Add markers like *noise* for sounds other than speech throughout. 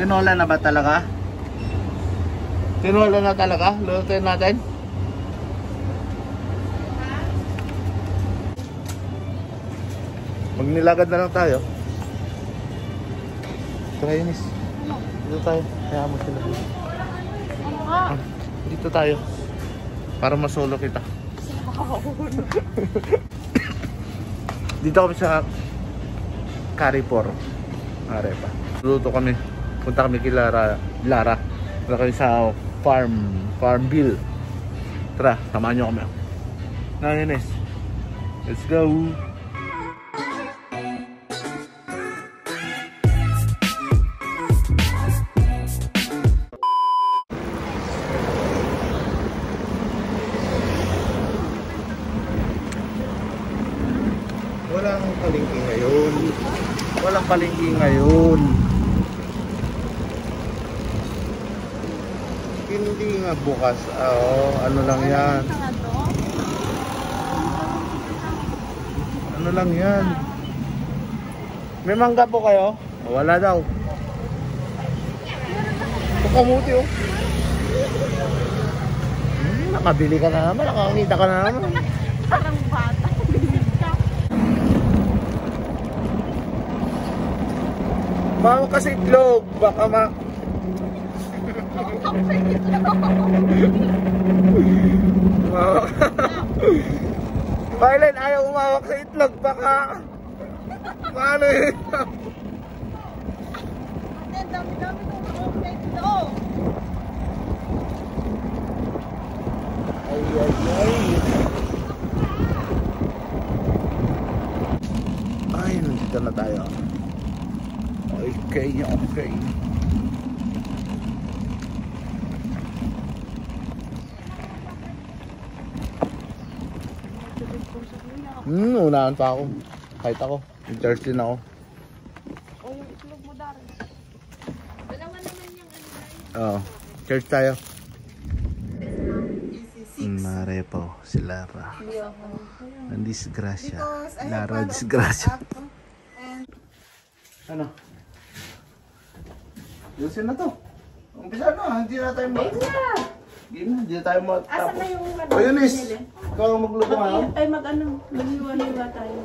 Tinola na ba talaga? Tinola na talaga? Lulutuin natin? Magnilagad na lang tayo. Tara, Eunice. Dito tayo. Kaya mo sila. Ah, Dito tayo. Para masolo kita. Dito kami sa Carrefour. Arepa. Luto kami. Punta kami kay Lara. Lara. Punta kami sa farm. Farmville. Tara, samahan nyo kami. Na, Ines. Let's go. Walang palengke ngayon. Walang palengke ngayon. Nga bukas. Ah, oh, ano lang yan. Ano lang yan. May mangga po kayo? Wala daw. Kamuti oh. Hmm, nakabili ka na naman. Nakakita ka na naman. Parang bata. Bawa kasi itlog, baka ma... *laughs* Umawak. Violet, ayaw umawak sa itlog, baka... Paano yun? Ang dami-dami kong na-open ito. Ay, ay, ay. Ay, nandito na tayo. Okay, okay. Hmm, unahan pa ako. Kahit ako. In-charge din ako. O yung itlog mo, Dari. Dalawa naman yung ano na. Oo. Church tayo. Mare po, si Lara. Ang disgrasya. Lara, disgrasya. Ano? Yusin na to. Umpisa na, hindi na tayo ma... Game na! Game na, hindi na tayo Asan matapos. na yung ano? Yunis, binili? ikaw ang magluto? Mag- Ay, mag-ano? Maghiwa-hiwa tayo.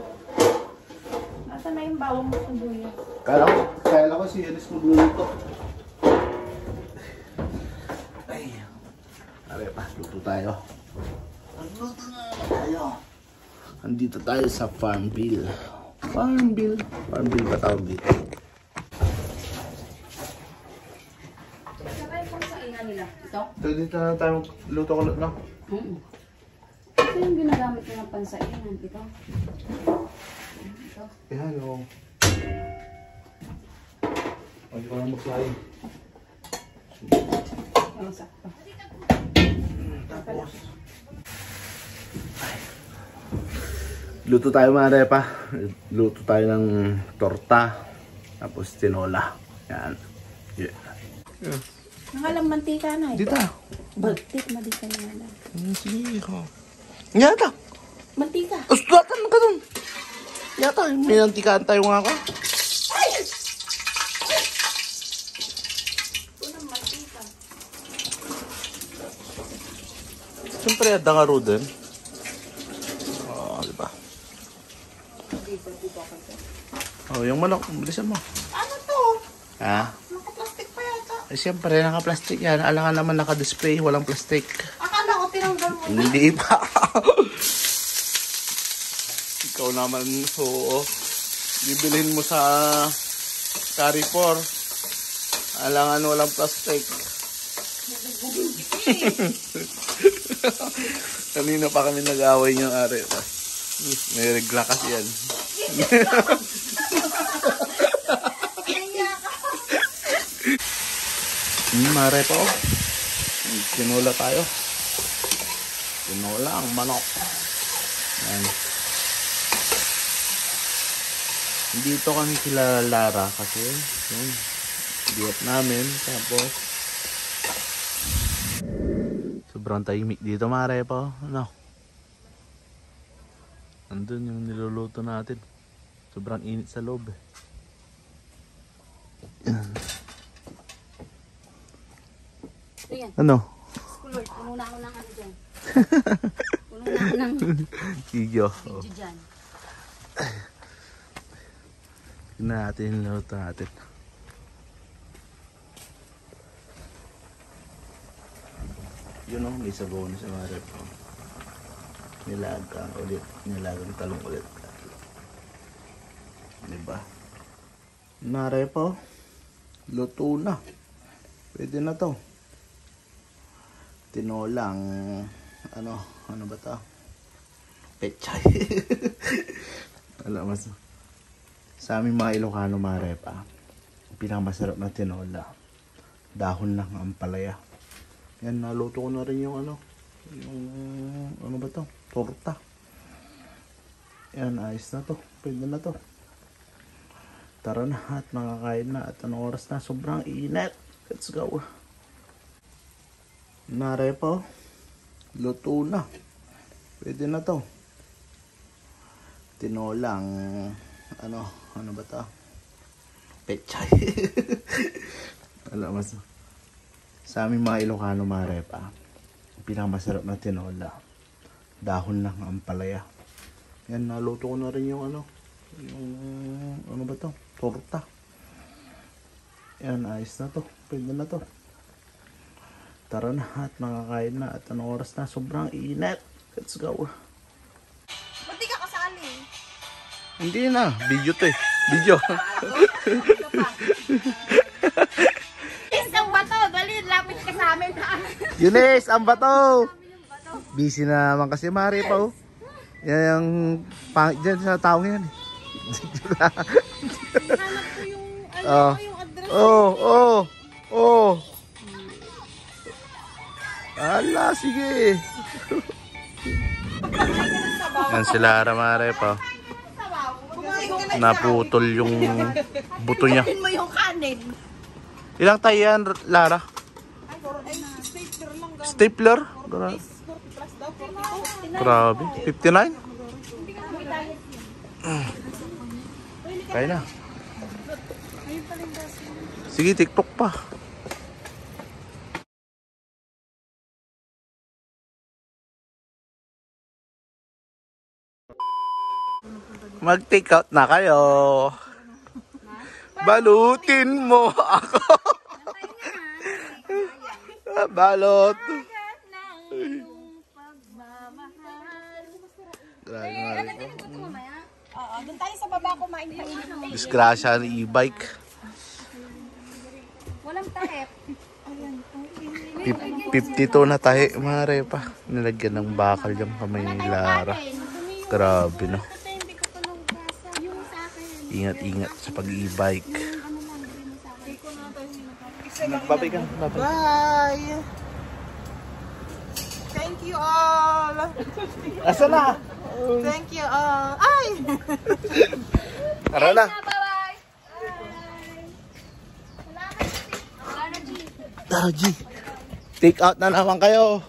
Asan na yung bawang mo sa buya? Kala ko, kala ko si Yunis magluluto. Ay, are pa, luto tayo. Magluto na tayo. Andito tayo sa Farmville. Farmville? Farmville ba tawag dito? Yung ina nila. Ito? So, dito na tayo luto ko no? Oo. Ito yung ginagamit ko ng pansainan. Ito. Ito. Yan o. Pwede ko na magsahin. Ang sakto. Tapos. Ay. Luto tayo mga repa. Luto tayo ng torta. Tapos tinola. Yan. Yeah. yeah. Nakalang mantika na eh. Dito. Bagtik, madika na lang. Hmm, sige ko. Yata. Mantika. Ustatan ka dun. Yata. May nantikaan tayo nga ka. Unang mantika. Siyempre, ada nga ro din. Oo, di ba? Oh, yung manok, bilisan mo. Ano to? Ha? Eh, siyempre, naka-plastic yan. Alangan naman naka-display, walang plastic. Akala ko tinanggal mo. Hindi pa. *laughs* Ikaw naman, oo. Bibilhin mo sa Carrefour. Alangan walang plastic. *laughs* Kanina pa kami nag-away yung ari. May regla kasi yan. *laughs* Hmm, mare pa oh. Tinola tayo. Tinola ang manok. Yan. Dito kami sila Lara kasi yun, diet namin. Tapos sobrang tahimik dito mare pa. Ano? Andun yung niluluto natin. Sobrang init sa loob eh. Yan. Yan. Ano? Kulot, puno na ako ng ano dyan. *laughs* Puno na ako ng Video. video dyan. Tingnan natin yung luto natin. Yun o, may sabaw na sa mga rep. oh. Nilaga ulit. Nilagang talong ulit. Diba? Nare po. Luto na. Pwede na to. Tinolang ano, ano ba to? Pechay. *laughs* Alam mas sa aming mga Ilocano mga repa, ang pinakamasarap na tinola. Dahon lang ang palaya. Yan, naluto ko na rin yung ano, yung, ano ba to? Torta. Yan, ayos na to. Pwede na to. Tara na at makakain na at anong oras na? Sobrang init. Let's go. Nare po. Luto na. Pwede na to. Tinolang ano, ano ba to? Pechay. *laughs* Alam mas sa aming mga Ilocano mga repa, ang pinakamasarap na tinola. Dahon lang ang palaya. Yan, naluto ko na rin yung ano, yung, ano ba to? Torta. Yan, ayos na to. Pwede na to. Tara na at makakain na at anong oras na? Sobrang init. Let's go. Ba't di ka kasali? Hindi na, video to eh. Video. *laughs* Isang bato, dali, lapit ka sa amin. *laughs* Yunes, ang bato. Busy na naman kasi Mari pa oh. Yan yung pangit dyan sa taong yan. Hanap ko yung, ano, Oh. yung address. oh, oh, oh. Ala, sige. *laughs* Yan si Lara Mare pa. Kumain ka na. Naputol yung buto niya. Mo yung kanin. Ilang tayo yan, Lara? Stapler lang. ga. Stapler? Gra- 40 plus daw, 42. Grabe. 59? Kaya na. Sige, TikTok pa. Mag-take out na kayo. Balutin mo ako. Balot. Grabe nga rin. Oo, doon tayo sa baba kumain pa Disgrasya ng e-bike. Walang tahep. Pip- 52 na tahi, mga repa. Nilagyan ng bakal yung kamay ni Lara. Grabe no. Ingat-ingat sa pag-e-bike. Nagbabay ka. Nagbabay. Bye! Thank you all! Asa na? Thank you all! Ay! Tara na. Tara, G. Take out na naman kayo.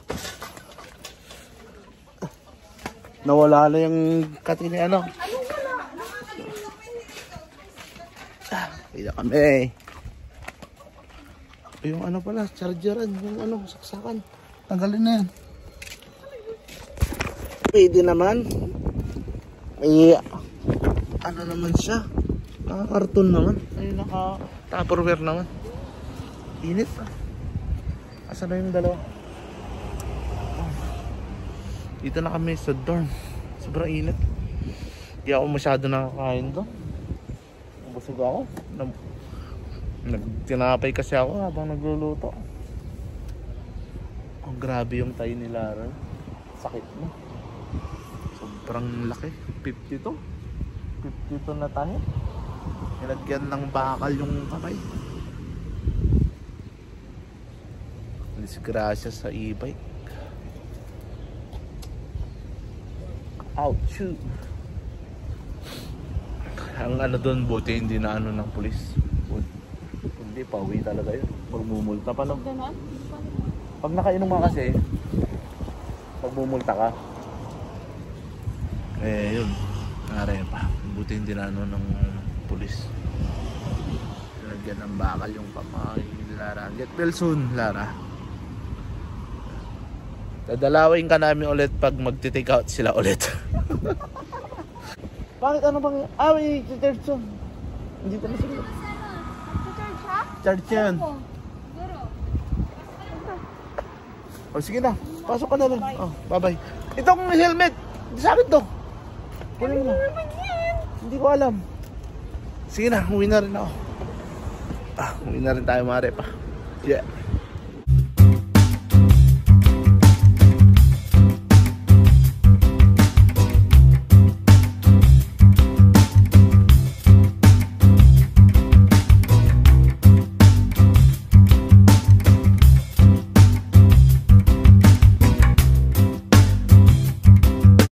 Nawala na yung kati ni ano. Ah, Kaya kami. Yung ano pala, chargeran, yung ano, saksakan. Tanggalin na yan. Pwede naman. May, ano naman siya. Naka-cartoon naman. Ay, naka-tupperware naman. Init pa. Asan na yung dalawa? Dito na kami sa dorm. Sobrang init. Hindi ako masyado nakakain doon. Busog ako. Nag Nagtinapay kasi ako habang nagluluto. Oh, grabe yung tayo ni Lara. Sakit mo. Sobrang laki. 52. 52 na tayo. Nilagyan ng bakal yung kamay. Disgrasya sa e-bike. Ouch! Ang ano doon, buti hindi na ano ng pulis. Hindi, pauwi talaga yun. Magmumulta pa no. Pag nakainom ka kasi, magmumulta ka. Eh, yun. Nare pa. Buti hindi na ano ng pulis. Lagyan ng bakal yung ni Lara. Get well soon, Lara. Dadalawin ka namin ulit pag magti-take out sila ulit. *laughs* Bakit ano bang... Ah, may charge yun. Hindi ko na sila. Charge yan. O sige na, pasok ka na lang. Oh, bye-bye. Itong helmet, sa akin to. Kunin mo. Hindi ko alam. Sige na, uwi na rin ako. Ah, uwi na rin tayo mare pa. Yeah.